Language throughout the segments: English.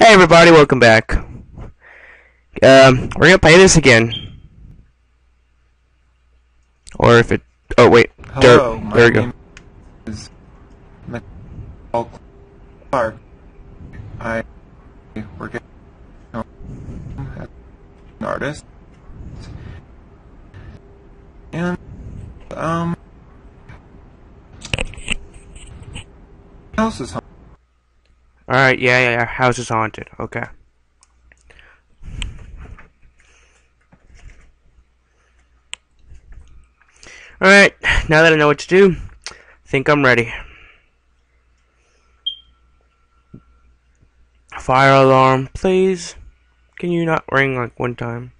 Hey everybody, welcome back. Um, we're gonna play this again. Or if it, oh wait, Hello, my there we go. is Clark. I work at an artist. And, um, house is home. Alright, yeah, yeah, yeah, house is haunted, okay. Alright, now that I know what to do, think I'm ready. Fire alarm, please. Can you not ring like one time?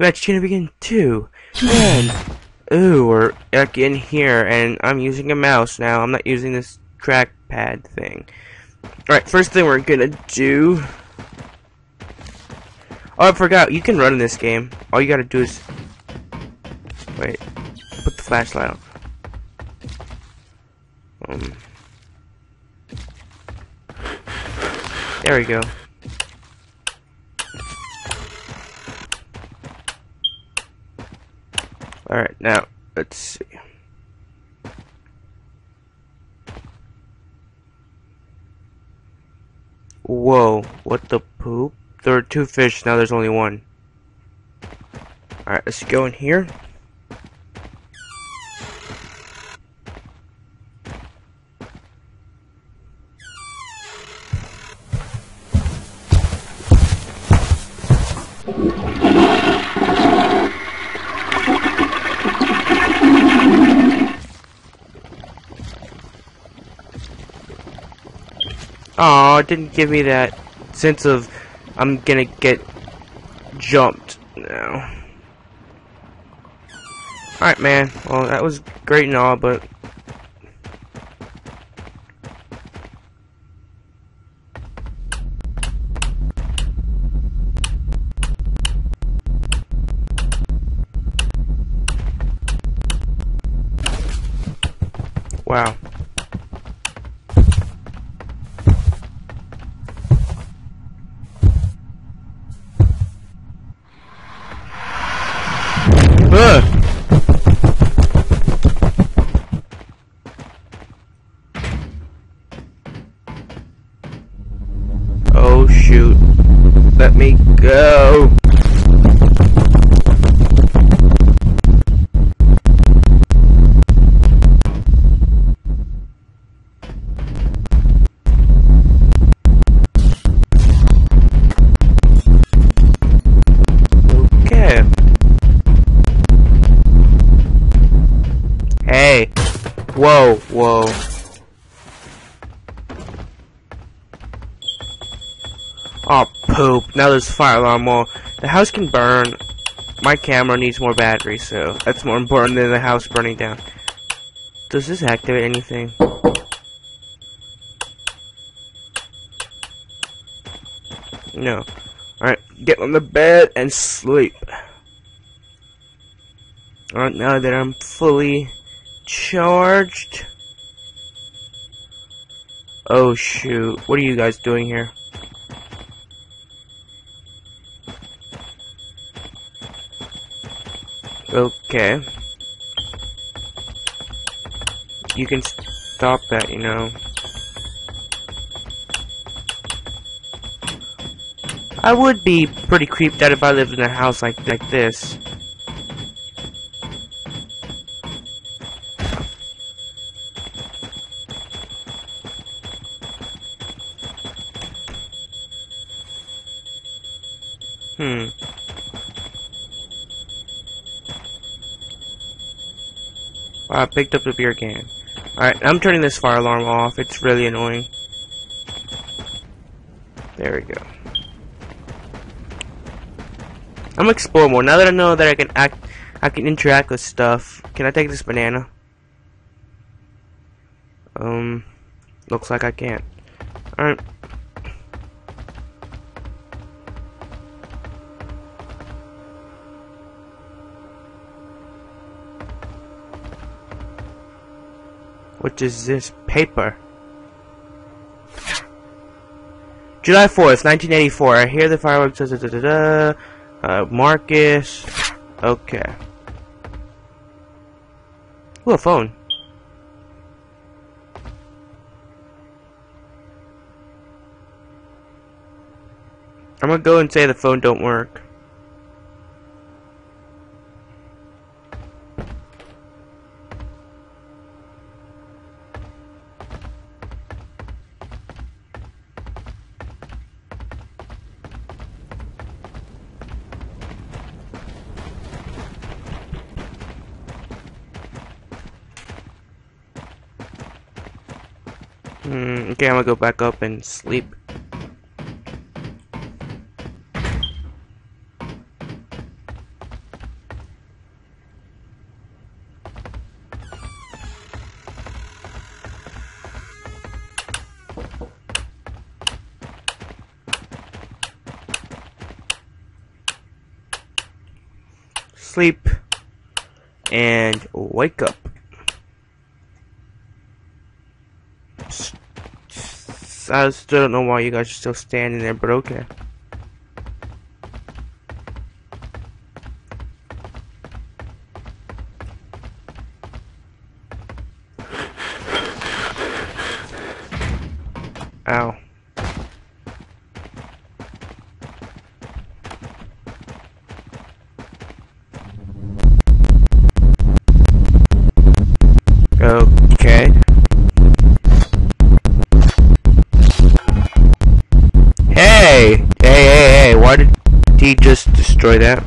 Match gonna begin too. And ooh, we're like in here, and I'm using a mouse now. I'm not using this trackpad thing. Alright, first thing we're gonna do. Oh, I forgot. You can run in this game. All you gotta do is wait. Put the flashlight on. Um. There we go. Alright, now, let's see. Whoa, what the poop? There are two fish, now there's only one. Alright, let's go in here. Oh, it didn't give me that sense of I'm gonna get jumped now. Alright, man. Well, that was great and all, but. Wow. Oh shoot. Let me go. Whoa, whoa. Oh, poop. Now there's fire alarm. Well, the house can burn. My camera needs more battery, so that's more important than the house burning down. Does this activate anything? No. Alright, get on the bed and sleep. Alright, now that I'm fully charged. Oh shoot, what are you guys doing here? Okay. You can stop that, you know. I would be pretty creeped out if I lived in a house like like this. Hmm. I picked up the beer can. Alright, I'm turning this fire alarm off. It's really annoying. There we go. I'm gonna explore more. Now that I know that I can act, I can interact with stuff. Can I take this banana? Um, looks like I can't. Alright. What is this? Paper. July 4th, 1984. I hear the fireworks. Da, da, da. Uh, Marcus. Okay. Ooh, a phone. I'm gonna go and say the phone don't work. Hmm, okay, I'm gonna go back up and sleep. Sleep and wake up. I still don't know why you guys are still standing there, but okay. Ow. Destroy that?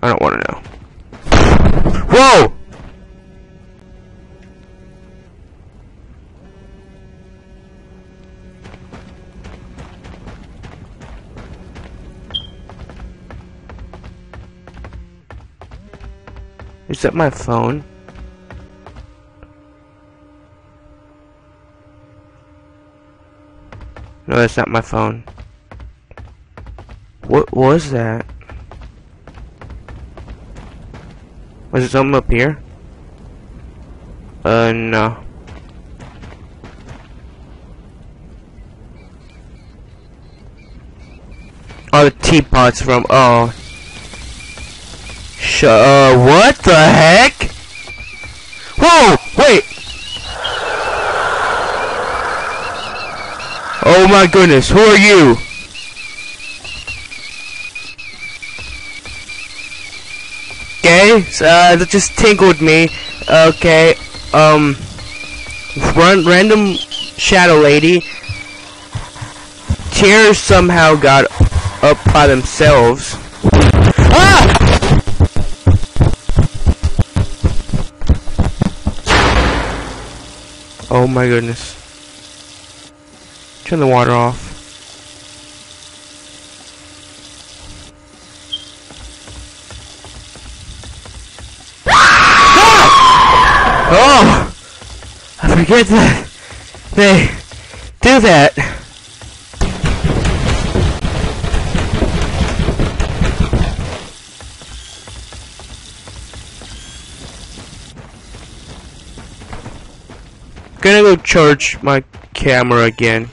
I don't want to know. Whoa! Is that my phone? No, that's not my phone. What was that? Was it something up here? Uh, no. Oh, the teapot's from, oh. Sh uh, what the heck? Whoa, wait! Oh my goodness, who are you? So, uh, that just tinkled me. Okay, um, run, random shadow lady. Chairs somehow got up by themselves. Ah! Oh my goodness. Turn the water off. Oh! I forget that they do that. Gonna go charge my camera again.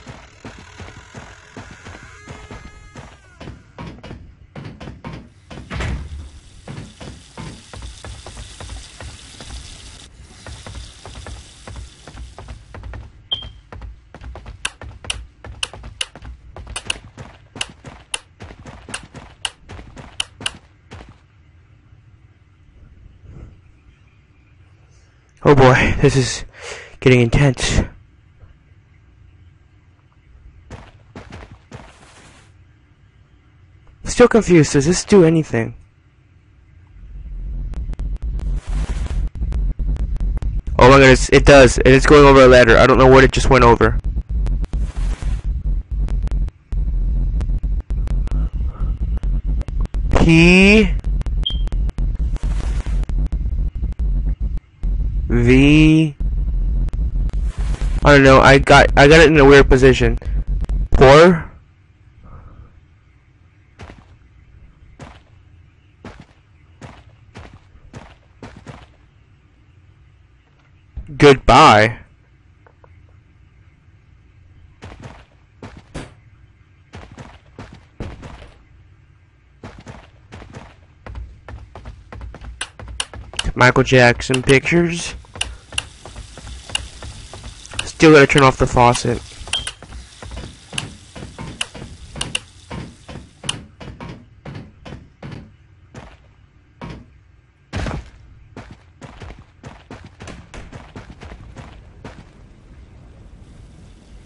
Oh boy, this is getting intense. Still confused, does this do anything? Oh my goodness, it does, and it's going over a ladder. I don't know what it just went over. P V. I don't know. I got I got it in a weird position. Poor. Goodbye. Michael Jackson pictures. Still gotta turn off the faucet.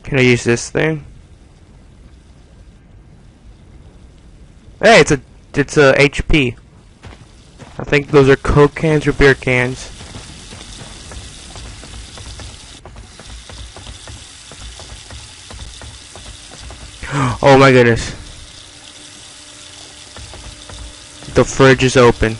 Can I use this thing? Hey, it's a it's a HP. I think those are Coke cans or beer cans. Oh my goodness. The fridge is open.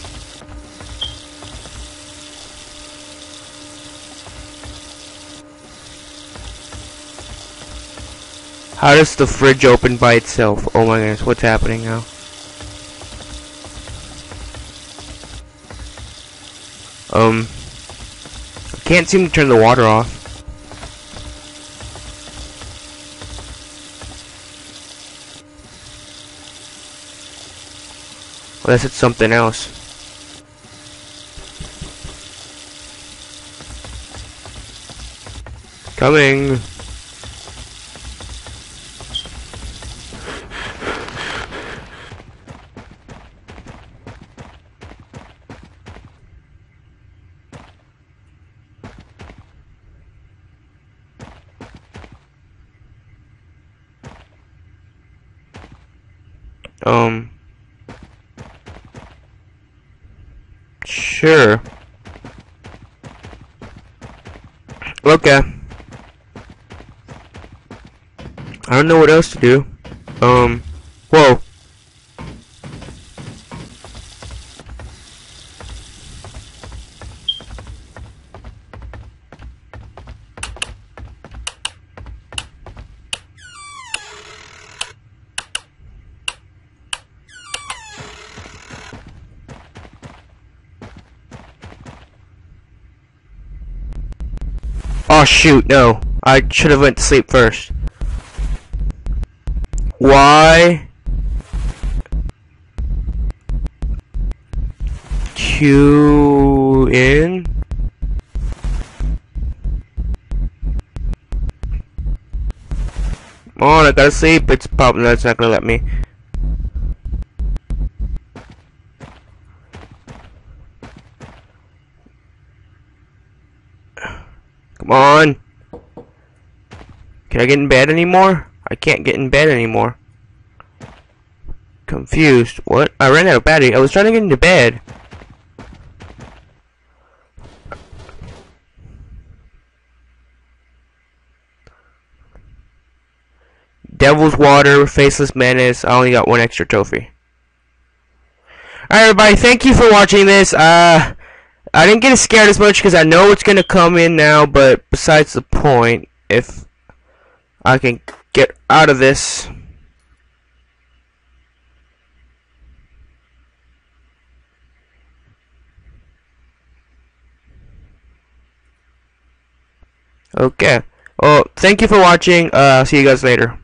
How does the fridge open by itself? Oh my goodness, what's happening now? Um, I can't seem to turn the water off. Unless it's something else. Coming. Um. Sure. Okay. I don't know what else to do. Um. Whoa. Oh shoot, no. I should have went to sleep first. Why? Q in? Come on, I gotta sleep. It's probably that's not gonna let me. Come on. Can I get in bed anymore? I can't get in bed anymore. Confused. What? I ran out of battery. I was trying to get into bed. Devil's Water, Faceless Menace. I only got one extra trophy. Alright everybody, thank you for watching this. Uh, I didn't get scared as much because I know it's going to come in now, but besides the point, if I can get out of this... Okay. Well, thank you for watching. Uh, see you guys later.